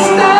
está.